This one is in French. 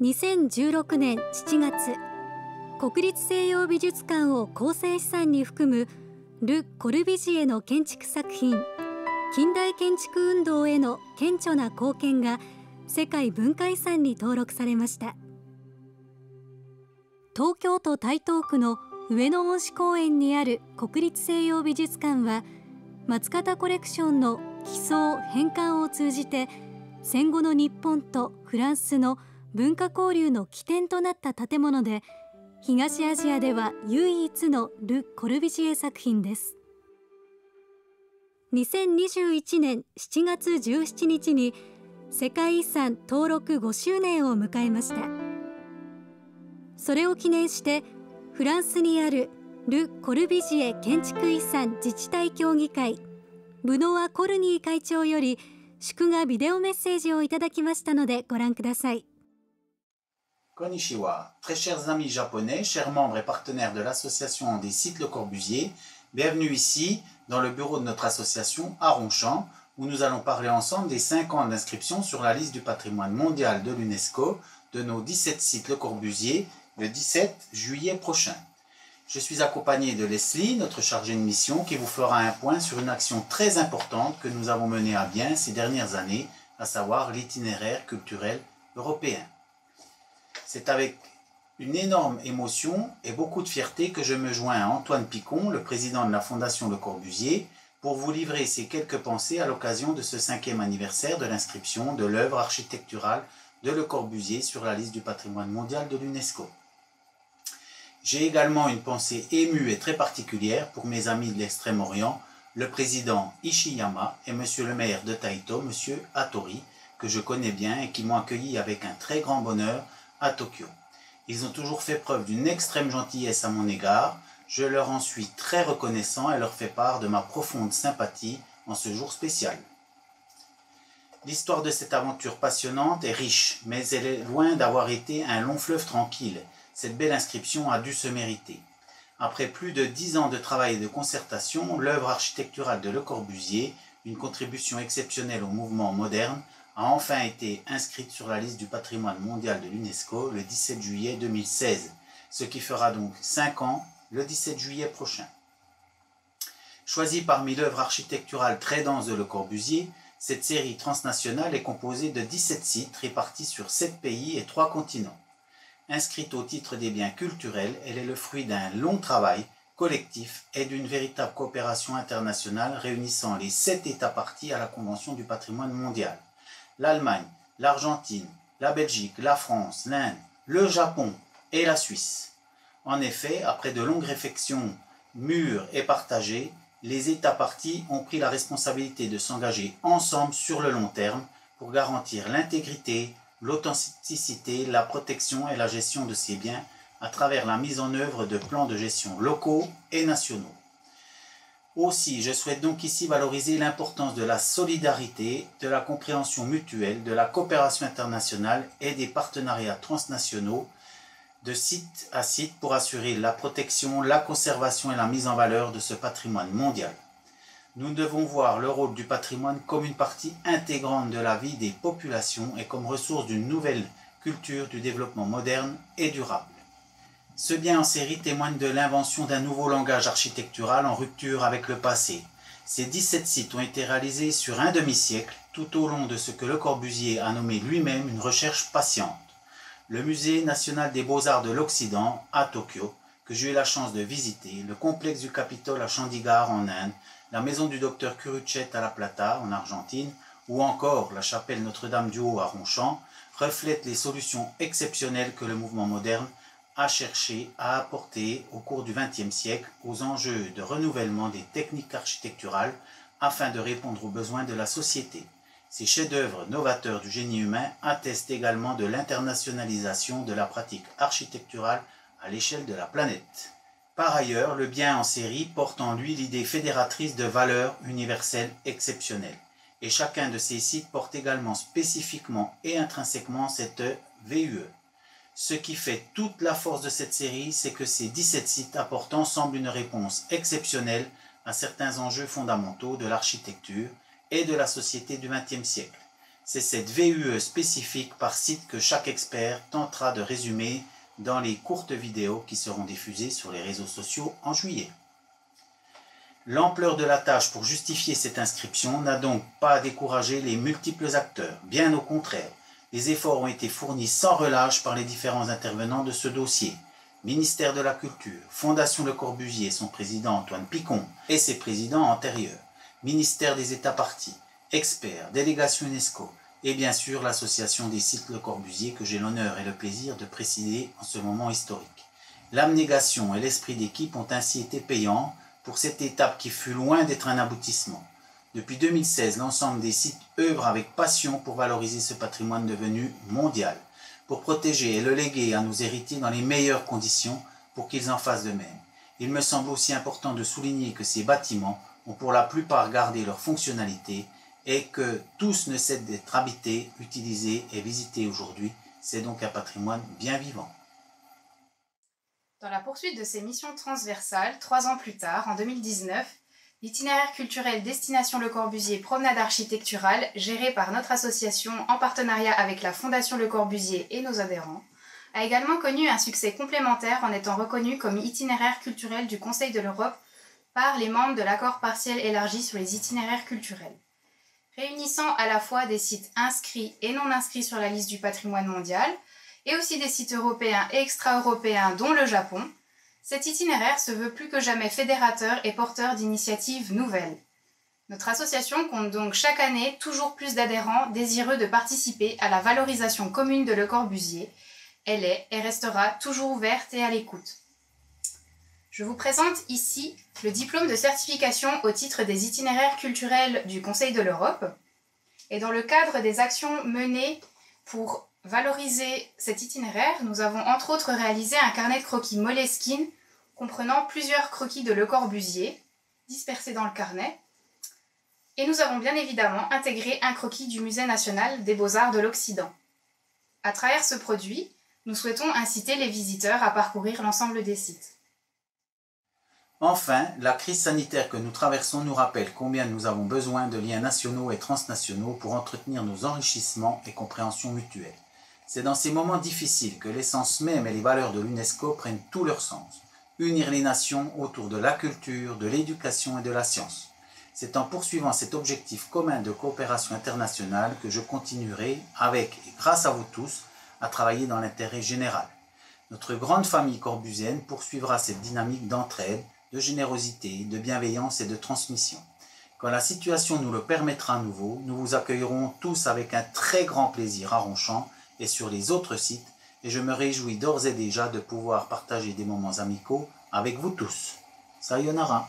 2016年7月国立西洋美術館を構成資産に含むル・コルビジエの建築作品近代建築運動への顕著な貢献が世界文化遺産に登録されました。東京都台東区の上野恩賜公園にある国立西洋美術館は松方コレクションの寄贈返還を通じて戦後の日本とフランスの文化交流の起点となった建物で東アジアでは唯一のル・コルビジエ作品です。2021年7月17日に世界遺産登録5周年を迎えました。それを記念してフランスにあるル・コルビジエ建築遺産自治体協議会ブノワ・コルニー会長より祝賀ビデオメッセージをいただきましたのでご覧ください。Konnichiwa, très chers amis japonais, chers membres et partenaires de l'association des sites Le Corbusier, bienvenue ici dans le bureau de notre association à Ronchamp où nous allons parler ensemble des 5 ans d'inscription sur la liste du patrimoine mondial de l'UNESCO de nos 17 sites Le Corbusier le 17 juillet prochain. Je suis accompagné de Leslie, notre chargée de mission, qui vous fera un point sur une action très importante que nous avons menée à bien ces dernières années, à savoir l'itinéraire culturel européen. C'est avec une énorme émotion et beaucoup de fierté que je me joins à Antoine Picon, le président de la Fondation Le Corbusier, pour vous livrer ces quelques pensées à l'occasion de ce cinquième anniversaire de l'inscription de l'œuvre architecturale de Le Corbusier sur la liste du patrimoine mondial de l'UNESCO. J'ai également une pensée émue et très particulière pour mes amis de l'Extrême-Orient, le président Ishiyama et monsieur le maire de Taito, monsieur Hattori, que je connais bien et qui m'ont accueilli avec un très grand bonheur à Tokyo. Ils ont toujours fait preuve d'une extrême gentillesse à mon égard. Je leur en suis très reconnaissant et leur fais part de ma profonde sympathie en ce jour spécial. L'histoire de cette aventure passionnante est riche, mais elle est loin d'avoir été un long fleuve tranquille. Cette belle inscription a dû se mériter. Après plus de dix ans de travail et de concertation, l'œuvre architecturale de Le Corbusier, une contribution exceptionnelle au mouvement moderne, a enfin été inscrite sur la liste du patrimoine mondial de l'UNESCO le 17 juillet 2016, ce qui fera donc 5 ans le 17 juillet prochain. Choisie parmi l'œuvre architecturale très dense de Le Corbusier, cette série transnationale est composée de 17 sites répartis sur 7 pays et 3 continents. Inscrite au titre des biens culturels, elle est le fruit d'un long travail collectif et d'une véritable coopération internationale réunissant les 7 États partis à la Convention du patrimoine mondial l'Allemagne, l'Argentine, la Belgique, la France, l'Inde, le Japon et la Suisse. En effet, après de longues réflexions mûres et partagées, les États partis ont pris la responsabilité de s'engager ensemble sur le long terme pour garantir l'intégrité, l'authenticité, la protection et la gestion de ces biens à travers la mise en œuvre de plans de gestion locaux et nationaux. Aussi, je souhaite donc ici valoriser l'importance de la solidarité, de la compréhension mutuelle, de la coopération internationale et des partenariats transnationaux de site à site pour assurer la protection, la conservation et la mise en valeur de ce patrimoine mondial. Nous devons voir le rôle du patrimoine comme une partie intégrante de la vie des populations et comme ressource d'une nouvelle culture du développement moderne et durable. Ce bien en série témoigne de l'invention d'un nouveau langage architectural en rupture avec le passé. Ces 17 sites ont été réalisés sur un demi-siècle, tout au long de ce que Le Corbusier a nommé lui-même une recherche patiente. Le Musée national des beaux-arts de l'Occident, à Tokyo, que j'ai eu la chance de visiter, le complexe du Capitole à Chandigarh en Inde, la maison du docteur Curuchet à La Plata en Argentine, ou encore la chapelle Notre-Dame du Haut à Ronchamp, reflètent les solutions exceptionnelles que le mouvement moderne a cherché à apporter au cours du XXe siècle aux enjeux de renouvellement des techniques architecturales afin de répondre aux besoins de la société. Ces chefs-d'œuvre novateurs du génie humain attestent également de l'internationalisation de la pratique architecturale à l'échelle de la planète. Par ailleurs, le bien en série porte en lui l'idée fédératrice de valeurs universelles exceptionnelles. Et chacun de ces sites porte également spécifiquement et intrinsèquement cette VUE. Ce qui fait toute la force de cette série, c'est que ces 17 sites apportent ensemble une réponse exceptionnelle à certains enjeux fondamentaux de l'architecture et de la société du XXe siècle. C'est cette VUE spécifique par site que chaque expert tentera de résumer dans les courtes vidéos qui seront diffusées sur les réseaux sociaux en juillet. L'ampleur de la tâche pour justifier cette inscription n'a donc pas découragé les multiples acteurs, bien au contraire. Les efforts ont été fournis sans relâche par les différents intervenants de ce dossier. Ministère de la Culture, Fondation Le Corbusier, son président Antoine Picon et ses présidents antérieurs, ministère des États partis, experts, délégation UNESCO et bien sûr l'association des sites Le Corbusier que j'ai l'honneur et le plaisir de présider en ce moment historique. L'abnégation et l'esprit d'équipe ont ainsi été payants pour cette étape qui fut loin d'être un aboutissement. Depuis 2016, l'ensemble des sites œuvrent avec passion pour valoriser ce patrimoine devenu mondial, pour protéger et le léguer à nos héritiers dans les meilleures conditions pour qu'ils en fassent de même. Il me semble aussi important de souligner que ces bâtiments ont pour la plupart gardé leur fonctionnalité et que tous ne cessent d'être habités, utilisés et visités aujourd'hui. C'est donc un patrimoine bien vivant. Dans la poursuite de ses missions transversales, trois ans plus tard, en 2019, l'itinéraire culturel Destination Le Corbusier Promenade architecturale, géré par notre association en partenariat avec la Fondation Le Corbusier et nos adhérents, a également connu un succès complémentaire en étant reconnu comme itinéraire culturel du Conseil de l'Europe par les membres de l'accord partiel élargi sur les itinéraires culturels. Réunissant à la fois des sites inscrits et non inscrits sur la liste du patrimoine mondial, et aussi des sites européens et extra-européens dont le Japon, cet itinéraire se veut plus que jamais fédérateur et porteur d'initiatives nouvelles. Notre association compte donc chaque année toujours plus d'adhérents désireux de participer à la valorisation commune de Le Corbusier. Elle est et restera toujours ouverte et à l'écoute. Je vous présente ici le diplôme de certification au titre des itinéraires culturels du Conseil de l'Europe. Et dans le cadre des actions menées pour valoriser cet itinéraire, nous avons entre autres réalisé un carnet de croquis Moleskine comprenant plusieurs croquis de Le Corbusier dispersés dans le carnet. Et nous avons bien évidemment intégré un croquis du Musée national des beaux-arts de l'Occident. À travers ce produit, nous souhaitons inciter les visiteurs à parcourir l'ensemble des sites. Enfin, la crise sanitaire que nous traversons nous rappelle combien nous avons besoin de liens nationaux et transnationaux pour entretenir nos enrichissements et compréhensions mutuelles. C'est dans ces moments difficiles que l'essence même et les valeurs de l'UNESCO prennent tout leur sens. Unir les nations autour de la culture, de l'éducation et de la science. C'est en poursuivant cet objectif commun de coopération internationale que je continuerai, avec et grâce à vous tous, à travailler dans l'intérêt général. Notre grande famille corbusienne poursuivra cette dynamique d'entraide, de générosité, de bienveillance et de transmission. Quand la situation nous le permettra à nouveau, nous vous accueillerons tous avec un très grand plaisir à Ronchamp et sur les autres sites, et je me réjouis d'ores et déjà de pouvoir partager des moments amicaux avec vous tous. Sayonara.